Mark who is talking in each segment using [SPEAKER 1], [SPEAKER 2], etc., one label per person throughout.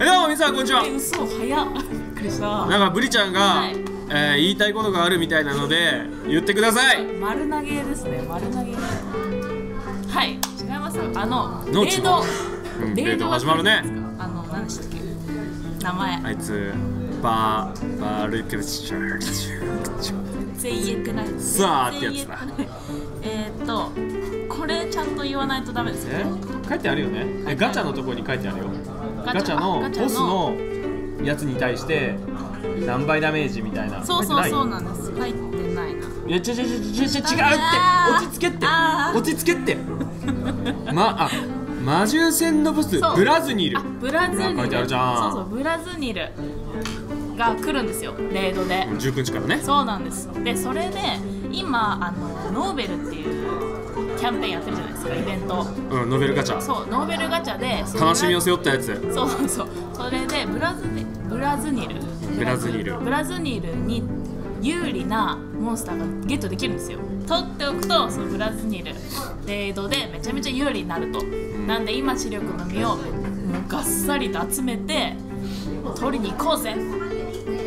[SPEAKER 1] えどうも皆さんこんにちは。
[SPEAKER 2] え嘘早っ。びっくりした。
[SPEAKER 1] なんかブリちゃんが、
[SPEAKER 2] はい。
[SPEAKER 1] えー言いたいことがあるみたいなので言ってください。
[SPEAKER 2] 丸投げですね。丸投げ。はい。違いますよ。あの
[SPEAKER 1] の。
[SPEAKER 2] レード。
[SPEAKER 1] うん
[SPEAKER 2] レード
[SPEAKER 1] レード始まるね
[SPEAKER 2] あの何でしたっけ？名前。
[SPEAKER 1] あいつバーバールクチャー。
[SPEAKER 2] 全然言えてない。
[SPEAKER 1] さあってやつだ。
[SPEAKER 2] えっとこれちゃんと言わないとダメですよ。
[SPEAKER 1] え？書いてあるよね。えガチャのとこに書いてあるよ
[SPEAKER 2] ガチャ
[SPEAKER 1] のボスのやつに対して何倍ダメージみたいな。
[SPEAKER 2] そうそうそうなんです。入ってないな。い
[SPEAKER 1] やちょちょちょちょちょ違うって！落ち着けって！落ち着けって！まあ魔獣戦のボスブラズニル。
[SPEAKER 2] あブラズニル。
[SPEAKER 1] 書いてあるじゃん。
[SPEAKER 2] そうそうブラズニル。が来るんですよレードで。
[SPEAKER 1] 19日からね。
[SPEAKER 2] そうなんですでそれで今あのノーベルっていうキャンペーンやってるじゃないですかイベント。
[SPEAKER 1] うんノベルガチャ。
[SPEAKER 2] そうノーベルガチャで
[SPEAKER 1] 悲しみを背負ったやつ。
[SPEAKER 2] そうそうそう。それでブラズニブラズニル。
[SPEAKER 1] ブラズニル。
[SPEAKER 2] ブラズニルに有利なモンスターがゲットできるんですよ。取っておくとそのブラズニル。レードでめちゃめちゃ有利になると、なんで今視力の実をもうがっさりと集めて取りに行こうぜ。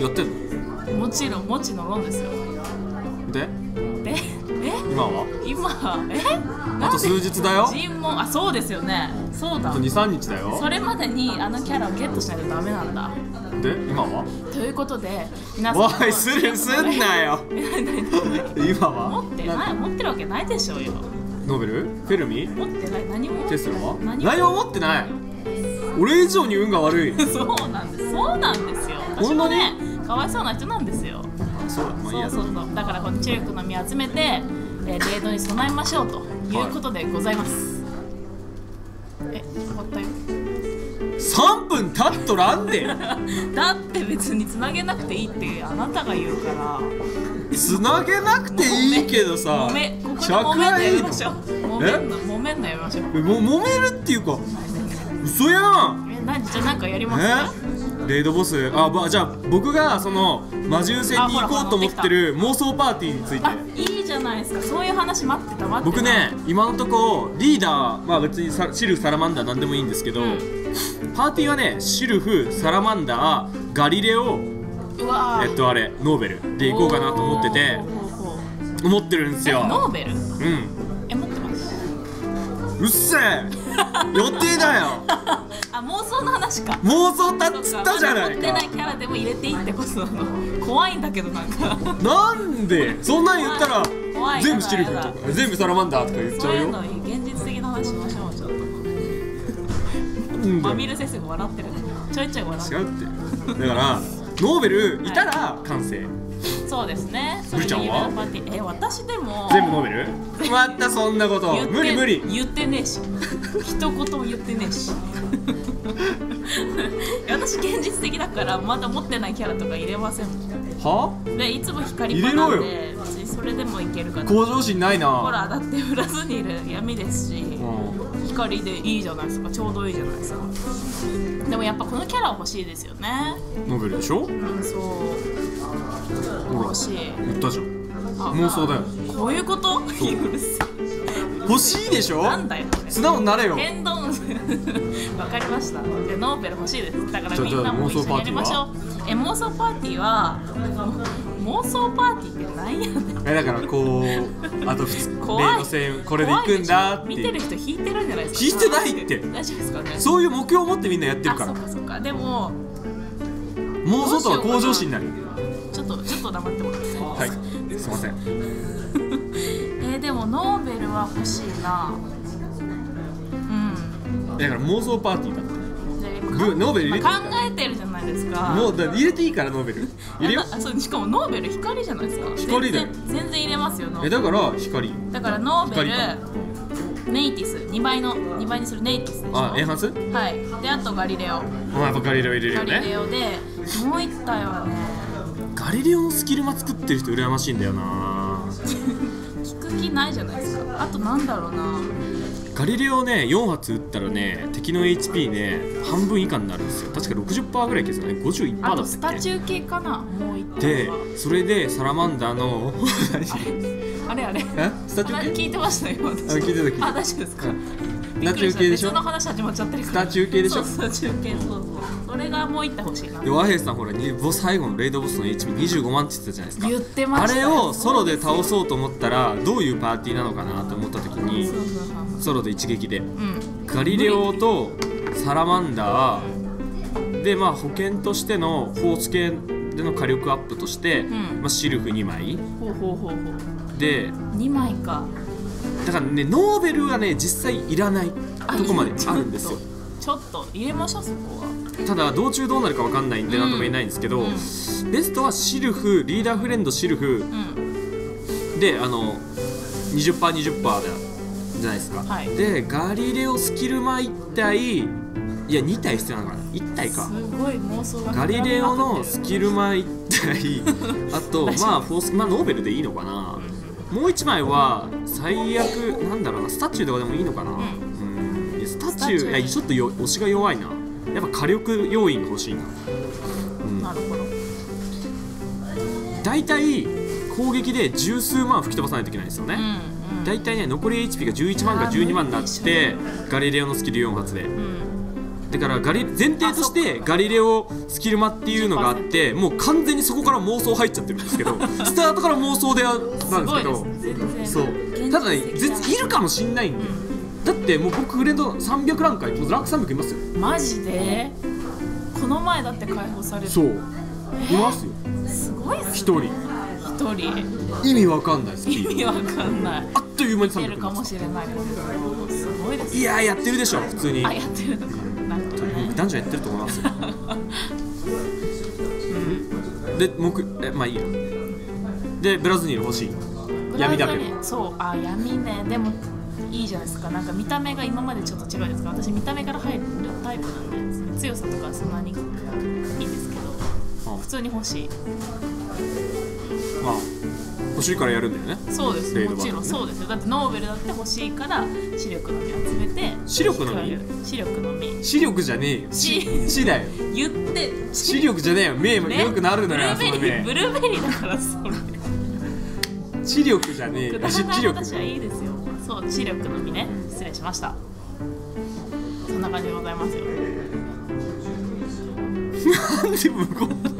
[SPEAKER 1] やってん
[SPEAKER 2] もちろんもちのろんですよ
[SPEAKER 1] 今は？
[SPEAKER 2] 今え？
[SPEAKER 1] あと数日だよ？
[SPEAKER 2] 尋問あそうですよね。そうだ。
[SPEAKER 1] あと23日だよ？
[SPEAKER 2] それまでにあのキャラをゲットしないとダメなんだ。
[SPEAKER 1] で今は？
[SPEAKER 2] ということで皆さん。
[SPEAKER 1] おいするすんなよ。今は？
[SPEAKER 2] 持ってない持ってるわけないでしょうよ
[SPEAKER 1] ノーベル？フェルミ
[SPEAKER 2] 持ってない。何も
[SPEAKER 1] テスラは？
[SPEAKER 2] 何
[SPEAKER 1] 何も持ってない。俺以上に運が悪い。
[SPEAKER 2] そうなんです。そうなんですよ。私もねかわいそうな人なんですよ。
[SPEAKER 1] そうだ。まあいいや。
[SPEAKER 2] そうそうそう。だからこのチルクの実を集めて、えーレードに備えましょうとい。うことでございます、え終わったよ
[SPEAKER 1] 3分経っとらんで。
[SPEAKER 2] だって別に繋げなくていいってあなたが言うから。
[SPEAKER 1] つなげなくていいけどさ
[SPEAKER 2] 揉めここで
[SPEAKER 1] 尺
[SPEAKER 2] 揉めん。のやめましょう揉めんの揉めんのやめましょう。
[SPEAKER 1] えも揉めるっていうか嘘やん。
[SPEAKER 2] え何？じゃあなんかやります
[SPEAKER 1] え？レイドボス。あばじゃあ僕がその魔獣戦に行こうと思ってる妄想パーティーについて。
[SPEAKER 2] あいいじゃないですか。そういう話待ってた待ってた。
[SPEAKER 1] 僕ね今のとこリーダーまあ別にサシルフサラマンダーなんでもいいんですけど、
[SPEAKER 2] うん。
[SPEAKER 1] パーティーはねシルフサラマンダーガリレオえっとあれノーベル。で行こうかなと思ってて思ってるんです
[SPEAKER 2] え
[SPEAKER 1] よ
[SPEAKER 2] ノーベル？
[SPEAKER 1] うん。
[SPEAKER 2] え持ってます？
[SPEAKER 1] うっせえ予定だよ。
[SPEAKER 2] あ妄想の話か。
[SPEAKER 1] 妄想だっつったじゃないか。
[SPEAKER 2] 持ってないキャラでも入れていいってことなの。怖いんだけどなんか。
[SPEAKER 1] なんで？そんなん言ったら全部シルフ
[SPEAKER 2] やだ
[SPEAKER 1] とか全部サラマンダーとか言っちゃうよ。
[SPEAKER 2] そういうの現実的な話しましょうちょっと
[SPEAKER 1] うん。
[SPEAKER 2] まみる先生が笑ってるちょいちょい笑ってる。
[SPEAKER 1] 違うって。だからノーベルいたら完成
[SPEAKER 2] そうですね。
[SPEAKER 1] ブリちゃんは？
[SPEAKER 2] そういう夢のパーティーえ私でも
[SPEAKER 1] 全部ノーベルまたそんなこと。
[SPEAKER 2] 言って
[SPEAKER 1] 無理無理。
[SPEAKER 2] 言ってねえし。一言も言ってねえし。私現実的だからまだ持ってないキャラとか入れません。もん
[SPEAKER 1] は？
[SPEAKER 2] でいつも光っぱなん
[SPEAKER 1] 入れ
[SPEAKER 2] で別にそれでもいけるかな
[SPEAKER 1] 向上心ないな。
[SPEAKER 2] ほらだってブラズニル闇ですし。
[SPEAKER 1] うん
[SPEAKER 2] 光でいいじゃないですか。ちょうどいいじゃないですか。でもやっぱこのキャラ欲しいですよね。
[SPEAKER 1] ノーベルでしょ？
[SPEAKER 2] う。んそう欲しい。
[SPEAKER 1] 言ったじゃん。
[SPEAKER 2] あ
[SPEAKER 1] 妄想だよ。
[SPEAKER 2] こういうこと？う。るせ
[SPEAKER 1] 欲しいでしょ？
[SPEAKER 2] えなんだよ
[SPEAKER 1] 素直になれよ。
[SPEAKER 2] 天丼 わかりました。でノーベル欲しいです。だからみんなも一緒にやりましょう。え妄想パーティーは妄想パーティーってなんやねん。
[SPEAKER 1] えだからこうあと2日
[SPEAKER 2] 怖い。
[SPEAKER 1] レード戦これで行くんだって。
[SPEAKER 2] 見てる人引いてるんじゃないですか。
[SPEAKER 1] 引いてないって。
[SPEAKER 2] 大丈夫ですかね
[SPEAKER 1] そういう目標を持ってみんなやってるから。
[SPEAKER 2] あそっかそっか。でも
[SPEAKER 1] 妄想とは向上心になる。
[SPEAKER 2] ちょっとちょっと黙ってもらって
[SPEAKER 1] はい。すいません。
[SPEAKER 2] えーでもノーベルは欲しいな。うん。
[SPEAKER 1] だから妄想パーティーだってノーベル
[SPEAKER 2] まあ考えてるじゃないですか。
[SPEAKER 1] もうだ入れていいからノーベル。入れよ
[SPEAKER 2] あそうしかもノーベル光じゃないですか。
[SPEAKER 1] 光だよ
[SPEAKER 2] 全然入れますよノーベル。
[SPEAKER 1] えだから光。
[SPEAKER 2] だからノーベル
[SPEAKER 1] 光。
[SPEAKER 2] ネイティス。2倍の2倍にするネイティスでしょ。
[SPEAKER 1] あエンハンス
[SPEAKER 2] はい。であとガリレオ。
[SPEAKER 1] あやっぱガリレオ入れるよ
[SPEAKER 2] ガリレ
[SPEAKER 1] ね
[SPEAKER 2] オでもう一体は。ね
[SPEAKER 1] ガリレオのスキルマ作ってる人羨ましいんだよな。
[SPEAKER 2] 聞く気ないじゃないですか。あとなんだろうな
[SPEAKER 1] ガリレオね4発撃ったらね敵の HP ね半分以下になるんですよ。確か60%ぐらい消すね。51%だったっけ？
[SPEAKER 2] スタチュー系かな？もう一体
[SPEAKER 1] で
[SPEAKER 2] は
[SPEAKER 1] それでサラマンダーの
[SPEAKER 2] あれあれ。
[SPEAKER 1] え？スタチュ
[SPEAKER 2] あ
[SPEAKER 1] ー系？
[SPEAKER 2] 聞いてましたよ私。
[SPEAKER 1] あ聞いてた聞いてた。
[SPEAKER 2] あ大丈夫ですか？
[SPEAKER 1] 中継でしょ
[SPEAKER 2] 別の話始まっちゃってる。から
[SPEAKER 1] 中継でしょ
[SPEAKER 2] そうそう。中継そうそう。それがもう行ってほしいな。
[SPEAKER 1] で和平さんほら最後のレイドボスの HP25 万って言ってたじゃないですか。
[SPEAKER 2] 言ってま
[SPEAKER 1] あ
[SPEAKER 2] した。よ
[SPEAKER 1] れをソロで倒そうと思ったらどういうパーティーなのかなと思った時にソロで一撃で。
[SPEAKER 2] うん。
[SPEAKER 1] ガリレオとサラマンダーでまあ保険としてのフォース系での火力アップとして、
[SPEAKER 2] ん。
[SPEAKER 1] まあ、シルフ2枚。
[SPEAKER 2] ほうほうほうほう。
[SPEAKER 1] で
[SPEAKER 2] 2枚か
[SPEAKER 1] だからねノーベルはね実際いらないとこまであるんですよ。
[SPEAKER 2] ちょっと入れましょうそこは。
[SPEAKER 1] ただ道中どうなるか分かんないんで
[SPEAKER 2] うん
[SPEAKER 1] 何とも言えないんですけど、
[SPEAKER 2] うん。
[SPEAKER 1] ベストはシルフリーダーフレンドシルフ。
[SPEAKER 2] うん
[SPEAKER 1] であの 20%20% だじゃないですか、
[SPEAKER 2] はい。
[SPEAKER 1] でガリレオスキルマ1体いや2体必要なのかな。1体か。
[SPEAKER 2] すごい妄想が
[SPEAKER 1] ガリレオのスキルマ1体あと まあフォースまあノーベルでいいのかなもう1枚は最悪なんだろうなスタチューとかでもいいのかな、
[SPEAKER 2] ん。
[SPEAKER 1] うん。スタチュ
[SPEAKER 2] ー
[SPEAKER 1] いやちょっとよ押しが弱いな。やっぱ火力要因が欲しいな、うん。
[SPEAKER 2] なるほど。
[SPEAKER 1] 大体攻撃で十数万吹き飛ばさないといけないんですよね、
[SPEAKER 2] うんうん。
[SPEAKER 1] 大体ね残り HP が11万か12万になってガリレオのスキル4発で。
[SPEAKER 2] うん
[SPEAKER 1] だからガリ前提としてガリレオスキルマっていうのがあってもう完全にそこから妄想入っちゃってるんですけど スタートから妄想であなんですけどそう。
[SPEAKER 2] 現
[SPEAKER 1] ただねいるかもしんないんで、だってもう僕フレンド300ランクもうランク300いますよ。
[SPEAKER 2] マジで？この前だって解放される。
[SPEAKER 1] そう。いますよ。
[SPEAKER 2] すごいっすね。
[SPEAKER 1] 一人。
[SPEAKER 2] 一人。
[SPEAKER 1] 意味わかんないスピード。
[SPEAKER 2] 意味わかんない。
[SPEAKER 1] あっという間に300
[SPEAKER 2] 出る
[SPEAKER 1] います
[SPEAKER 2] かもしれない。すごいです
[SPEAKER 1] いやーやってるでしょ普通に。
[SPEAKER 2] あやってるのか
[SPEAKER 1] 男女やってると思いますよ。で僕えまあいいや。でブラズニール欲しい。闇だけど。
[SPEAKER 2] そう。あ闇ね。でもいいじゃないですか。なんか見た目が今までちょっと違うですか。私見た目から入るタイプなんで強さとかそんなにいいんですけど。
[SPEAKER 1] あ
[SPEAKER 2] 普通に欲しい。
[SPEAKER 1] まあ欲しいからやるんだよね。
[SPEAKER 2] そうです
[SPEAKER 1] レ
[SPEAKER 2] もちろんそうですよ。だってノーベルだって欲しいから視力の実集めて
[SPEAKER 1] 視力の実
[SPEAKER 2] 視力の実
[SPEAKER 1] 視力じゃねえよ。
[SPEAKER 2] 視
[SPEAKER 1] 視だよ。
[SPEAKER 2] 言って
[SPEAKER 1] 視力じゃねえよ。目も
[SPEAKER 2] ね
[SPEAKER 1] 良くなる
[SPEAKER 2] ブルーベリー
[SPEAKER 1] その目。
[SPEAKER 2] ブルーベリーだからそれ。
[SPEAKER 1] 視力じゃねえ。よ
[SPEAKER 2] くだらない
[SPEAKER 1] 視知力。
[SPEAKER 2] 話はいいですよ。そう視力の実ね。失礼しました。そんな感じでございますよ。
[SPEAKER 1] なんで無言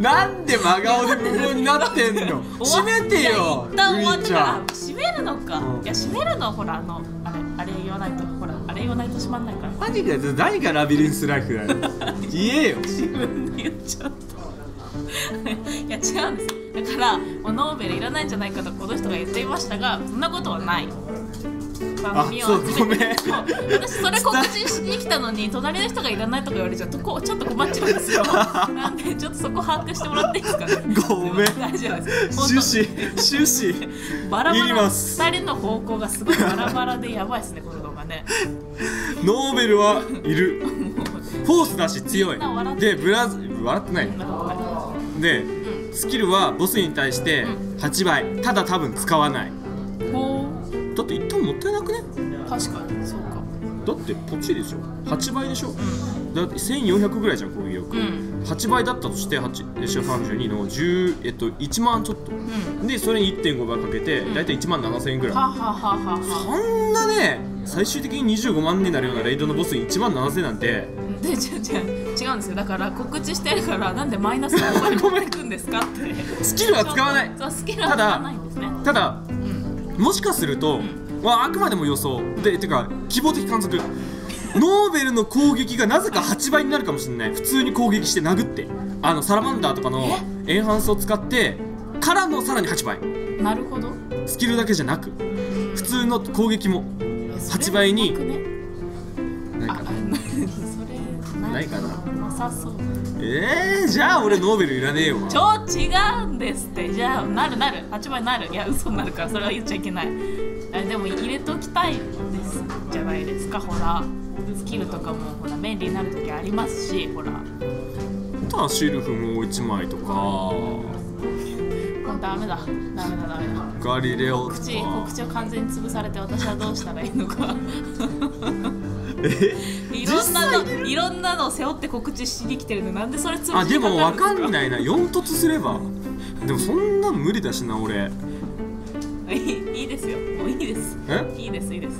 [SPEAKER 1] なんで真顔で無言になってんの？閉めてよ
[SPEAKER 2] 一旦終わってから
[SPEAKER 1] ん。
[SPEAKER 2] 閉めるのか、
[SPEAKER 1] うん。
[SPEAKER 2] いや閉めるのはほらあのあれあれ言わないとほらあれ言わないと閉まんないから。
[SPEAKER 1] 何が何がラビリンスライフだよ。言えよ。
[SPEAKER 2] 自分で言っちゃった。いや違うんです。よだからもうノーベルいらないんじゃないかとこの人が言っていましたがそんなことはない番組を
[SPEAKER 1] そうごめん。
[SPEAKER 2] そう私それ告知しに来たのに隣の人がいらないとか言われちゃうとこうちょっと困っちゃうんですよ。なんでちょっとそこ把握してもらっていいですか？ね
[SPEAKER 1] ごめん。
[SPEAKER 2] 大丈夫です
[SPEAKER 1] 趣旨。趣旨。
[SPEAKER 2] バラバラ。
[SPEAKER 1] ます
[SPEAKER 2] 2人の方向がすごいバラバラでやばいですねこの動画ね。
[SPEAKER 1] ノーベルはいる。フォースだし強い。でブラズ笑ってない。でスキルはボスに対して8倍。ただ多分使わない。
[SPEAKER 2] ほ
[SPEAKER 1] だって一旦もったいなくね？
[SPEAKER 2] う確かにそうか。
[SPEAKER 1] だってポチでしょ？8倍でしょ？
[SPEAKER 2] う
[SPEAKER 1] だって1400ぐらいじゃん攻撃力、
[SPEAKER 2] んうん。
[SPEAKER 1] 8倍だったとして8でしょ32の10、えっと、1万ちょっと。
[SPEAKER 2] うん。
[SPEAKER 1] でそれに1.5倍かけて
[SPEAKER 2] ん。
[SPEAKER 1] 大体1万7000円ぐらい、
[SPEAKER 2] はあはあは。
[SPEAKER 1] そんなね最終的に25万になるようなレイドのボスに1万7000なんて。
[SPEAKER 2] 違う違う。違うんですよ。だから告知してるからなんでマイナス5倍
[SPEAKER 1] ごめん
[SPEAKER 2] いくんですかって。
[SPEAKER 1] スキルは使わない。
[SPEAKER 2] そうスキルは使わないんですね。
[SPEAKER 1] ただ
[SPEAKER 2] うん
[SPEAKER 1] もしかすると、まあ、あくまでも予想。でてか希望的観測。ノーベルの攻撃がなぜか8倍になるかもしれない。普通に攻撃して殴って。あのサラマンダーとかのエンハンスを使ってからのさらに8倍。
[SPEAKER 2] なるほど。
[SPEAKER 1] スキルだけじゃなく普通の攻撃も8倍に
[SPEAKER 2] ね。
[SPEAKER 1] かないかな。
[SPEAKER 2] なさそう。
[SPEAKER 1] えー、じゃあ俺ノーベルいらねえよ。
[SPEAKER 2] ちょ違うんですって。じゃあなるなる。8倍なる。いや嘘になるからそれは言っちゃいけない。あでも入れときたいです。じゃないですかほら。スキルとかもほら便利になる時ありますしほら。
[SPEAKER 1] ただシルフもう1枚とか
[SPEAKER 2] もうダメだ。ダメだダメだ。
[SPEAKER 1] ガリレオ。と
[SPEAKER 2] 口
[SPEAKER 1] か
[SPEAKER 2] 告知を完全に潰されて私はどうしたらいいのか。
[SPEAKER 1] え？
[SPEAKER 2] いろんなのいろんなのを背負って告知しに来てるのになんでそれ潰し
[SPEAKER 1] あでも分かん
[SPEAKER 2] い
[SPEAKER 1] ないな。4突すれば。でもそんなん無理だしな俺。
[SPEAKER 2] い いいいですよ。もういいです。
[SPEAKER 1] え？
[SPEAKER 2] いいですいいです。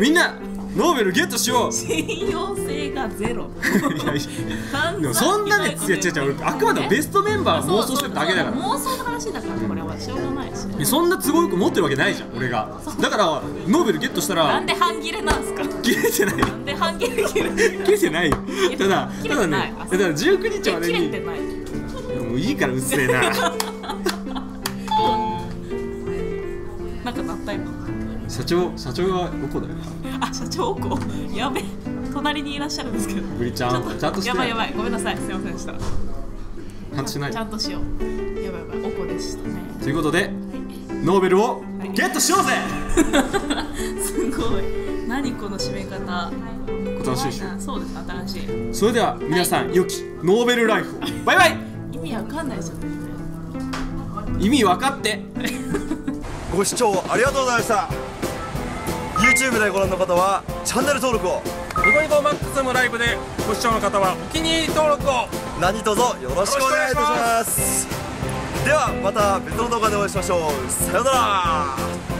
[SPEAKER 1] みんなノーベルゲットしよう。
[SPEAKER 2] 信用性がゼロ。
[SPEAKER 1] いやいや。そんなねいや違う違う俺あくまでもベストメンバーを妄想だけだから。
[SPEAKER 2] 妄想の話だからこれは。しょうがないし。
[SPEAKER 1] そんな都合よく持ってるわけないじゃん俺が。だからノーベルゲットした
[SPEAKER 2] な
[SPEAKER 1] ら
[SPEAKER 2] んで半切れなんすか？
[SPEAKER 1] 切れてない。
[SPEAKER 2] なんで半切れ切れ
[SPEAKER 1] 切れてないよ。ただただねだから19日までに
[SPEAKER 2] 切れてない。
[SPEAKER 1] もういいからうっせえな。
[SPEAKER 2] なんかなった今
[SPEAKER 1] 社長社長がどこだよ。
[SPEAKER 2] あ社長おこやべ隣にいらっしゃるんですけど。
[SPEAKER 1] ブリちゃん
[SPEAKER 2] ち
[SPEAKER 1] ゃんとして
[SPEAKER 2] やばいやばい。ごめんなさい。すいませんでした
[SPEAKER 1] ちゃんとしない。
[SPEAKER 2] ちゃんとしよう。やばいやばい。おこでしたね。
[SPEAKER 1] ということでノーベルをゲットしようぜ！
[SPEAKER 2] すごい。何この締め方？
[SPEAKER 1] 新しいでしょ？
[SPEAKER 2] そうです新しい。
[SPEAKER 1] それでは皆さん良きノーベルライフを。バイバイ！
[SPEAKER 2] 意味わかんないですよね
[SPEAKER 1] 意味分かって。
[SPEAKER 3] ご視聴ありがとうございました。YouTube でご覧の方はチャンネル登録を
[SPEAKER 4] ニコニコマックスのライブでご視聴の方はお気に入り登録を。
[SPEAKER 3] 何卒よろしくお願いいたします。ではまた別の動画でお会いしましょう。さようなら